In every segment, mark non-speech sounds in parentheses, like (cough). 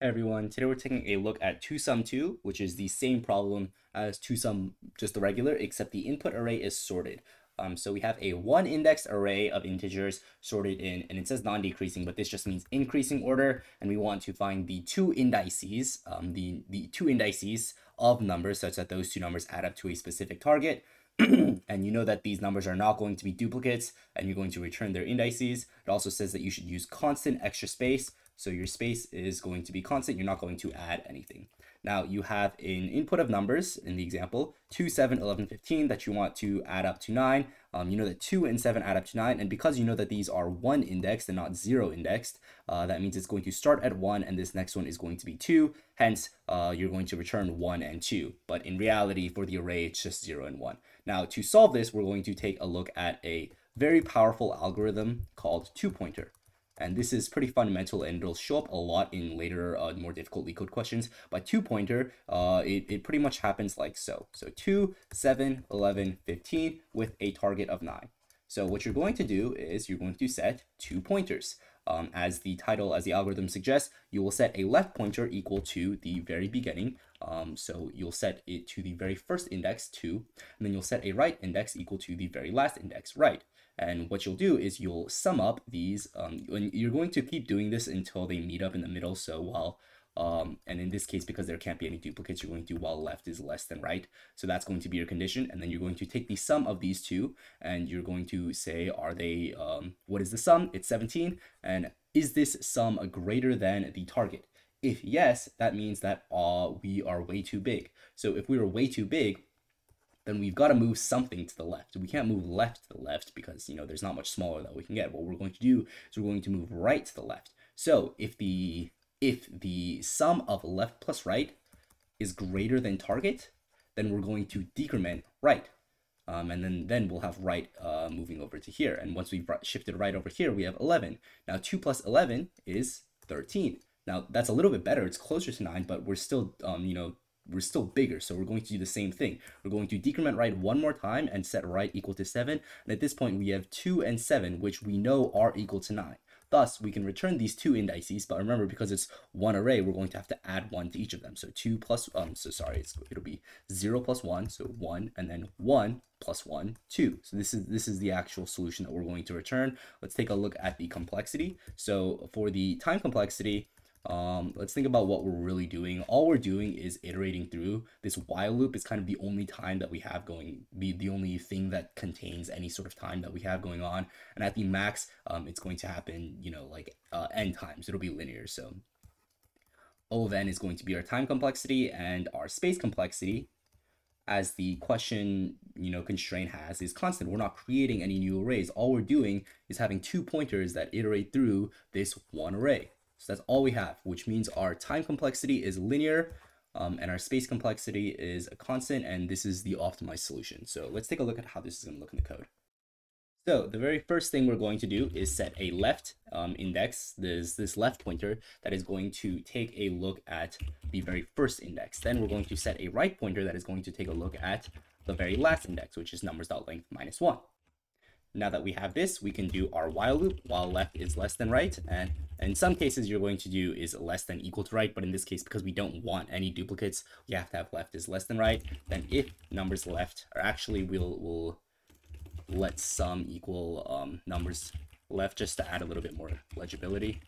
Everyone, today we're taking a look at 2sum2, which is the same problem as 2sum just the regular, except the input array is sorted. Um, so we have a one index array of integers sorted in, and it says non-decreasing, but this just means increasing order, and we want to find the two indices, um, the, the two indices of numbers such that those two numbers add up to a specific target. (clears throat) and you know that these numbers are not going to be duplicates, and you're going to return their indices. It also says that you should use constant extra space, so your space is going to be constant. You're not going to add anything. Now you have an input of numbers in the example, 2, 7, 11, 15 that you want to add up to 9. Um, you know that 2 and 7 add up to 9. And because you know that these are 1 indexed and not 0 indexed, uh, that means it's going to start at 1 and this next one is going to be 2. Hence, uh, you're going to return 1 and 2. But in reality, for the array, it's just 0 and 1. Now to solve this, we're going to take a look at a very powerful algorithm called two-pointer. And this is pretty fundamental and it'll show up a lot in later, uh, more difficult LeetCode questions. But two pointer, uh, it, it pretty much happens like so. So 2, 7, 11, 15 with a target of 9. So what you're going to do is you're going to set two pointers. Um, as the title, as the algorithm suggests, you will set a left pointer equal to the very beginning. Um, so you'll set it to the very first index, 2, and then you'll set a right index equal to the very last index, right. And what you'll do is you'll sum up these, um, and you're going to keep doing this until they meet up in the middle. So while, um, and in this case, because there can't be any duplicates, you're going to do while left is less than right. So that's going to be your condition. And then you're going to take the sum of these two and you're going to say, are they, um, what is the sum? It's 17. And is this sum greater than the target? If yes, that means that uh, we are way too big. So if we were way too big, then we've got to move something to the left. We can't move left to the left because, you know, there's not much smaller that we can get. What we're going to do is we're going to move right to the left. So if the if the sum of left plus right is greater than target, then we're going to decrement right. Um, and then, then we'll have right uh, moving over to here. And once we've shifted right over here, we have 11. Now 2 plus 11 is 13. Now that's a little bit better. It's closer to 9, but we're still, um, you know, we're still bigger. So we're going to do the same thing. We're going to decrement right one more time and set right equal to 7. And at this point, we have 2 and 7, which we know are equal to 9. Thus, we can return these two indices, but remember, because it's one array, we're going to have to add 1 to each of them. So 2 plus, um, so sorry, it'll be 0 plus 1, so 1, and then 1 plus 1, 2. So this is, this is the actual solution that we're going to return. Let's take a look at the complexity. So for the time complexity, um, let's think about what we're really doing. All we're doing is iterating through this while loop is kind of the only time that we have going, the, the only thing that contains any sort of time that we have going on. And at the max, um, it's going to happen, you know, like uh, n times. It'll be linear. So O of n is going to be our time complexity and our space complexity as the question, you know, constraint has is constant. We're not creating any new arrays. All we're doing is having two pointers that iterate through this one array. So that's all we have, which means our time complexity is linear um, and our space complexity is a constant, and this is the optimized solution. So let's take a look at how this is going to look in the code. So the very first thing we're going to do is set a left um, index, this, this left pointer that is going to take a look at the very first index. Then we're going to set a right pointer that is going to take a look at the very last index, which is numbers.length minus one. Now that we have this, we can do our while loop while left is less than right. And in some cases, you're going to do is less than equal to right. But in this case, because we don't want any duplicates, we have to have left is less than right. Then if numbers left are actually, we'll, we'll let sum equal um, numbers left just to add a little bit more legibility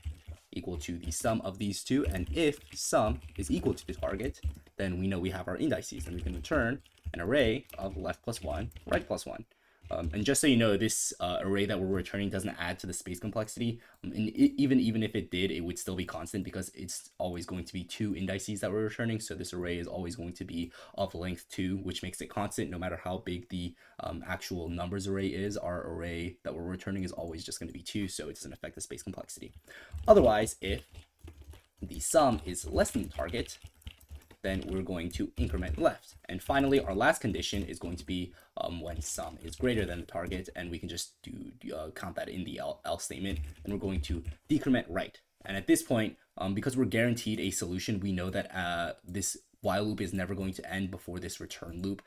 equal to the sum of these two. And if sum is equal to the target, then we know we have our indices and we can return an array of left plus one, right plus one. Um, and just so you know, this uh, array that we're returning doesn't add to the space complexity. Um, and it, even even if it did, it would still be constant because it's always going to be two indices that we're returning. So this array is always going to be of length two, which makes it constant no matter how big the um, actual numbers array is. Our array that we're returning is always just going to be two, so it doesn't affect the space complexity. Otherwise, if the sum is less than the target, then we're going to increment left. And finally, our last condition is going to be um, when sum is greater than the target, and we can just do uh, count that in the else statement, and we're going to decrement right. And at this point, um, because we're guaranteed a solution, we know that uh, this while loop is never going to end before this return loop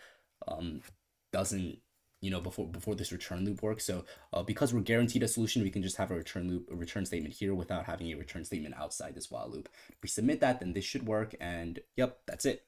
um, doesn't you know before before this return loop works. So uh, because we're guaranteed a solution we can just have a return loop a return statement here without having a return statement outside this while loop. If we submit that then this should work and yep that's it